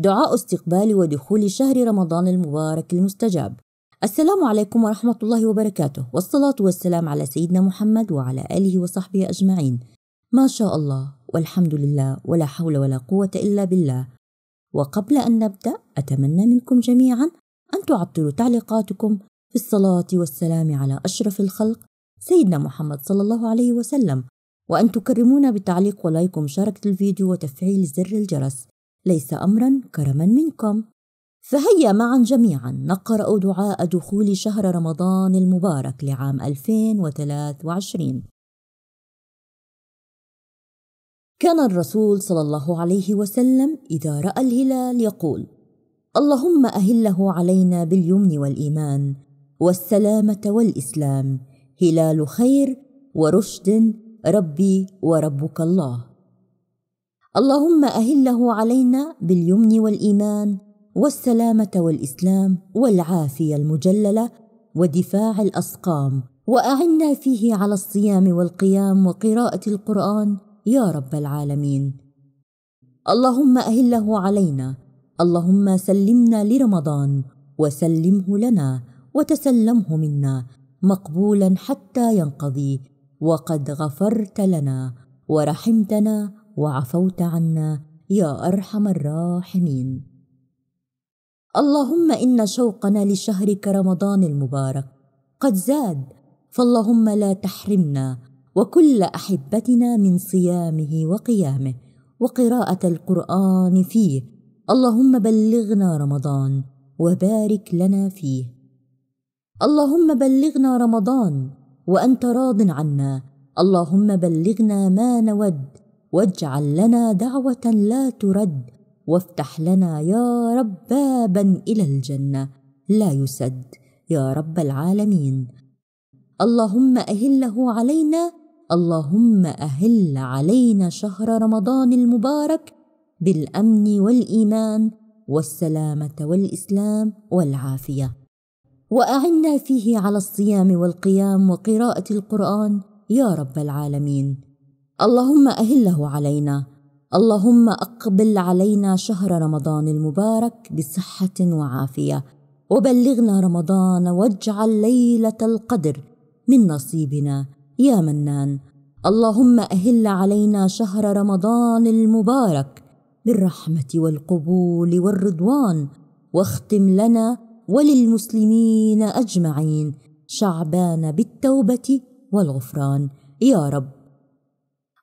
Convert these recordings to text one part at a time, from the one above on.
دعاء استقبال ودخول شهر رمضان المبارك المستجاب. السلام عليكم ورحمة الله وبركاته. والصلاة والسلام على سيدنا محمد وعلى آله وصحبه أجمعين. ما شاء الله والحمد لله ولا حول ولا قوة إلا بالله. وقبل أن نبدأ أتمنى منكم جميعا أن تعطلوا تعليقاتكم في الصلاة والسلام على أشرف الخلق سيدنا محمد صلى الله عليه وسلم وأن تكرمونا بالتعليق ولايك ومشاركة الفيديو وتفعيل زر الجرس. ليس أمرا كرما منكم. فهيا معا جميعا نقرأ دعاء دخول شهر رمضان المبارك لعام 2023 كان الرسول صلى الله عليه وسلم إذا رأى الهلال يقول اللهم أهله علينا باليمن والإيمان والسلامة والإسلام هلال خير ورشد ربي وربك الله. اللهم أهله علينا باليمن والإيمان والسلامة والإسلام والعافية المجللة ودفاع الأسقام. وأعنا فيه على الصيام والقيام وقراءة القرآن يا رب العالمين. اللهم أهله علينا. اللهم سلمنا لرمضان وسلمه لنا وتسلمه منا مقبولا حتى ينقضي. وقد غفرت لنا ورحمتنا وعفوت عنا يا أرحم الراحمين. اللهم إن شوقنا لشهرك رمضان المبارك قد زاد فاللهم لا تحرمنا وكل أحبتنا من صيامه وقيامه وقراءة القرآن فيه. اللهم بلغنا رمضان وبارك لنا فيه. اللهم بلغنا رمضان وأنت راض عنا. اللهم بلغنا ما نود واجعل لنا دعوة لا ترد وافتح لنا يا رب بابا إلى الجنة لا يسد يا رب العالمين. اللهم أهله علينا اللهم أهل علينا شهر رمضان المبارك بالأمن والإيمان والسلامة والإسلام والعافية. وأعنا فيه على الصيام والقيام وقراءة القرآن يا رب العالمين. اللهم أهله علينا. اللهم أقبل علينا شهر رمضان المبارك بصحة وعافية. وبلغنا رمضان واجعل ليلة القدر من نصيبنا. يا منان اللهم أهل علينا شهر رمضان المبارك بالرحمة والقبول والرضوان. واختم لنا وللمسلمين أجمعين. شعبان بالتوبة والغفران. يا رب.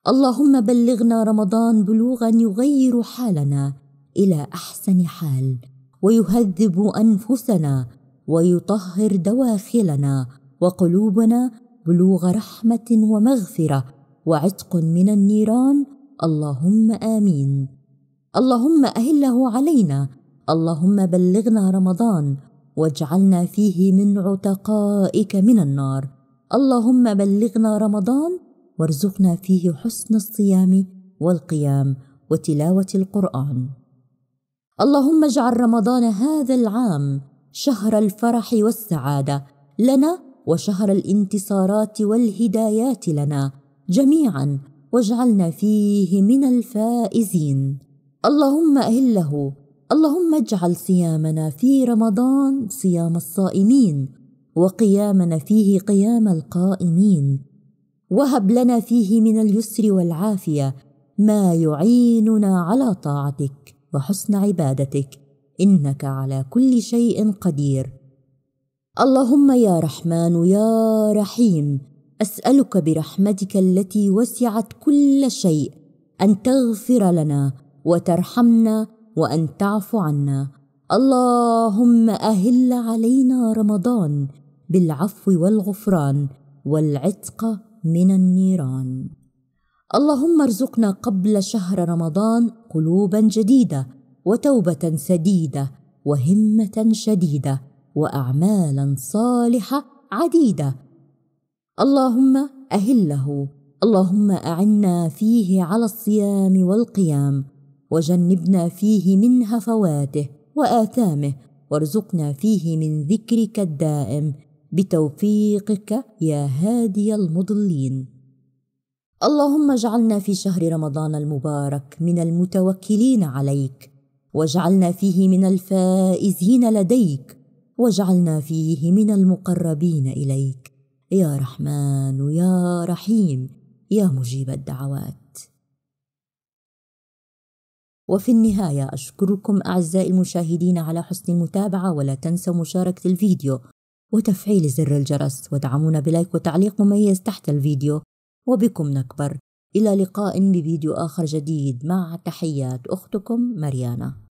اللهم بلغنا رمضان بلوغا يغير حالنا إلى أحسن حال ويهذب أنفسنا ويطهر دواخلنا وقلوبنا بلوغ رحمة ومغفرة وعتق من النيران. اللهم آمين. اللهم أهله علينا. اللهم بلغنا رمضان واجعلنا فيه من عتقائك من النار. اللهم بلغنا رمضان وارزقنا فيه حسن الصيام والقيام وتلاوة القرآن. اللهم اجعل رمضان هذا العام شهر الفرح والسعادة لنا وشهر الانتصارات والهدايات لنا جميعا واجعلنا فيه من الفائزين. اللهم أهله اللهم اجعل صيامنا في رمضان صيام الصائمين وقيامنا فيه قيام القائمين. وهب لنا فيه من اليسر والعافية ما يعيننا على طاعتك وحسن عبادتك. إنك على كل شيء قدير. اللهم يا رحمن يا رحيم أسألك برحمتك التي وسعت كل شيء أن تغفر لنا وترحمنا وأن تعفو عنا. اللهم أهل علينا رمضان بالعفو والغفران والعتق من النيران. اللهم ارزقنا قبل شهر رمضان قلوبا جديدة وتوبة سديدة وهمة شديدة واعمالا صالحة عديدة. اللهم أهله اللهم أعنا فيه على الصيام والقيام وجنبنا فيه من هفواته وآثامه وارزقنا فيه من ذكرك الدائم بتوفيقك يا هادي المضلين. اللهم اجعلنا في شهر رمضان المبارك من المتوكلين عليك واجعلنا فيه من الفائزين لديك واجعلنا فيه من المقربين إليك. يا رحمن يا رحيم يا مجيب الدعوات. وفي النهاية أشكركم أعزائي المشاهدين على حسن المتابعة ولا تنسوا مشاركة الفيديو. وتفعيل زر الجرس ودعمونا بلايك وتعليق مميز تحت الفيديو. وبكم نكبر. إلى لقاء بفيديو آخر جديد. مع تحيات أختكم مريانا.